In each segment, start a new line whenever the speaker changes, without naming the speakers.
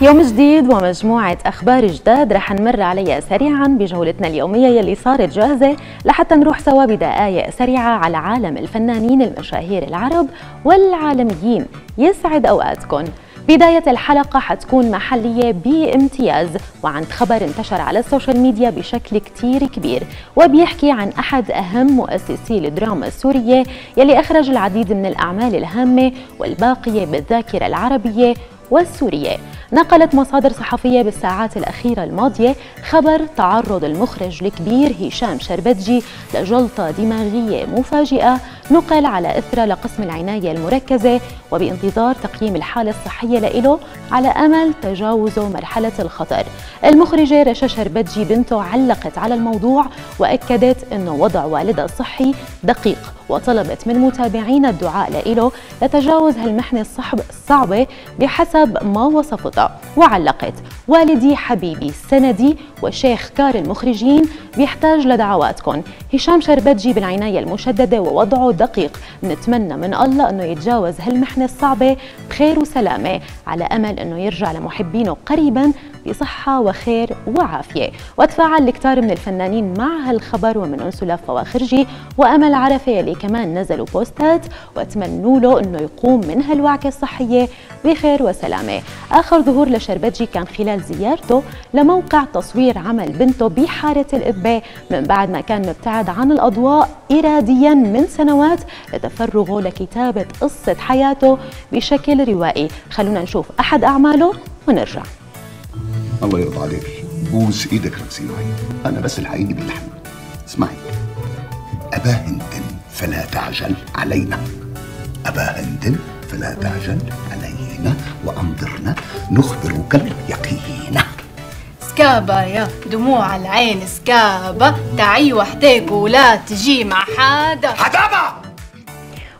يوم جديد ومجموعة أخبار جداد رح نمر عليها سريعا بجولتنا اليومية يلي صارت جاهزة لحتى نروح سوا بدقائق سريعة على عالم الفنانين المشاهير العرب والعالميين. يسعد أوقاتكم بداية الحلقة حتكون محلية بامتياز وعن خبر انتشر على ال social media بشكل كتير كبير وبيحكي عن أحد أهم مؤسسي الدراما السورية يلي أخرج العديد من الأعمال الهامة والباقية بالذاكرة العربية والسورية. نقلت مصادر صحفية بالساعات الأخيرة الماضية خبر تعرض المخرج الكبير هشام شربتجي لجلطة دماغية مفاجئة نقل على إثر لقسم العناية المركزة وبانتظار تقييم الحالة الصحية له على أمل تجاوزه مرحلة الخطر. المخرجة رشا شربتجي بنته علقت على الموضوع وأكدت أنه وضع والدها الصحي دقيق وطلبت من متابعين الدعاء له لتجاوز هالمحنة الصعبة بحسب ما وصفتها وعلقت والدي حبيبي سندي وشيخ كار المخرجين بيحتاج لدعواتكم هشام شربتجي بالعناية المشددة ووضعه دقيق. نتمنى من الله أنه يتجاوز هالمحنة الصعبة. بخير وسلامة. على أمل أنه يرجع لمحبينه قريبا. بصحة وخير وعافية. وتفاعل الكتار من الفنانين مع هالخبر ومنهم سلاف فواخرجي. وأمل عرفة يلي كمان نزلوا بوستات. وتمنوا له أنه يقوم من هالوعكة الصحية بخير وسلامة. آخر ظهور لشربتجي كان خلال زيارته لموقع تصوير عمل بنته بحارة الإبة. من بعد ما كان مبتعد عن الأضواء إراديا من سنوات لتفرغه لكتابة قصة حياته بشكل روائي. خلونا نشوف أحد أعماله ونرجع.
الله يرضى عليك. بوس إيدك رمسي معي. أنا بس الحقيقي باللحم اسمعي. أبا هند فلا تعجل علينا. أبا هند فلا تعجل علينا وانظرنا نخبرك اليقين.
سكابة يا دموع العين سكابة تعي وحدك ولا تجي مع حدا.
حدامة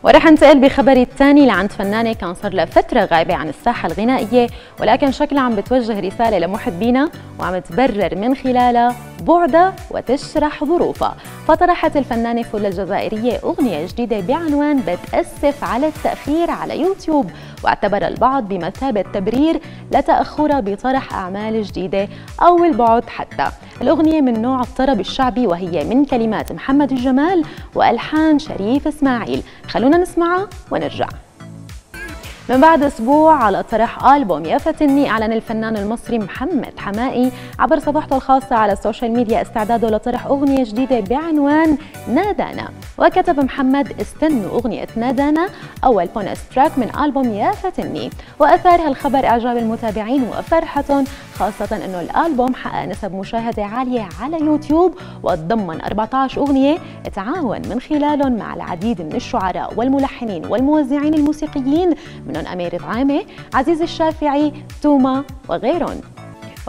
ورح ننتقل بخبري الثاني لعند فنانة كان صار لها فترة غايبة عن الساحة الغنائية ولكن شكلها عم بتوجه رسالة لمحبينا وعم تبرر من خلالها بعدها وتشرح ظروفها فطرحت الفنانة فولا الجزائرية أغنية جديدة بعنوان بتأسف على التأخير على يوتيوب واعتبر البعض بمثابة تبرير لتأخرها بطرح أعمال جديدة أو البعد حتى. الأغنية من نوع الطرب الشعبي وهي من كلمات محمد الجمال وألحان شريف إسماعيل. خلونا نسمعها ونرجع. من بعد أسبوع على طرح ألبوم يا فتني أعلن الفنان المصري محمد حماقي عبر صفحته الخاصة على ال social media استعداده لطرح أغنية جديدة بعنوان نادانا. وكتب محمد استنوا أغنية نادانا أول bonus track من ألبوم يا فتني وأثار هالخبر إعجاب المتابعين وفرحتهم خاصة إنه الألبوم حقق نسب مشاهدة عالية على يوتيوب وتضمن 14 أغنية تعاون من خلالهم مع العديد من الشعراء والملحنين والموزعين الموسيقيين من منهم أمير طعامة عزيز الشافعي توما وغيرهم.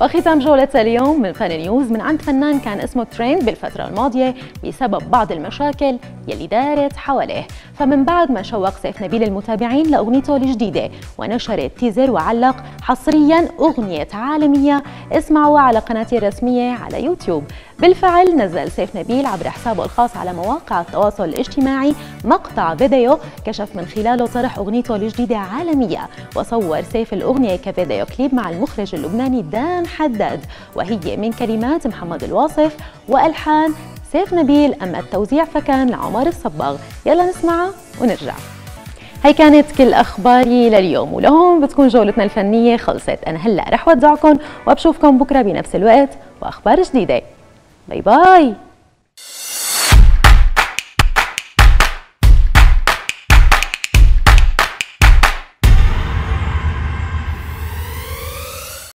وختام جولة اليوم من فن نيوز من عند فنان كان اسمه تريند بالفترة الماضية بسبب بعض المشاكل يلي دارت حواليه. فمن بعد ما شوق سيف نبيل المتابعين لأغنيته الجديدة ونشر ال teaser وعلق حصريا أغنية عالمية اسمعوا على قناتي الرسمية على يوتيوب. بالفعل نزل سيف نبيل عبر حسابه الخاص على مواقع التواصل الاجتماعي مقطع فيديو كشف من خلاله طرح أغنيته الجديدة عالمية. وصور سيف الأغنية كفيديو كليب مع المخرج اللبناني دان حداد. وهي من كلمات محمد الواصف وألحان سيف نبيل. أما التوزيع فكان لعمر الصباغ. يلا نسمعها ونرجع. هي كانت كل أخباري لليوم. ولهون بتكون جولتنا الفنية خلصت. أنا هلا رح ودعكم وبشوفكم بكرة بنفس الوقت وأخبار جديدة. bye bye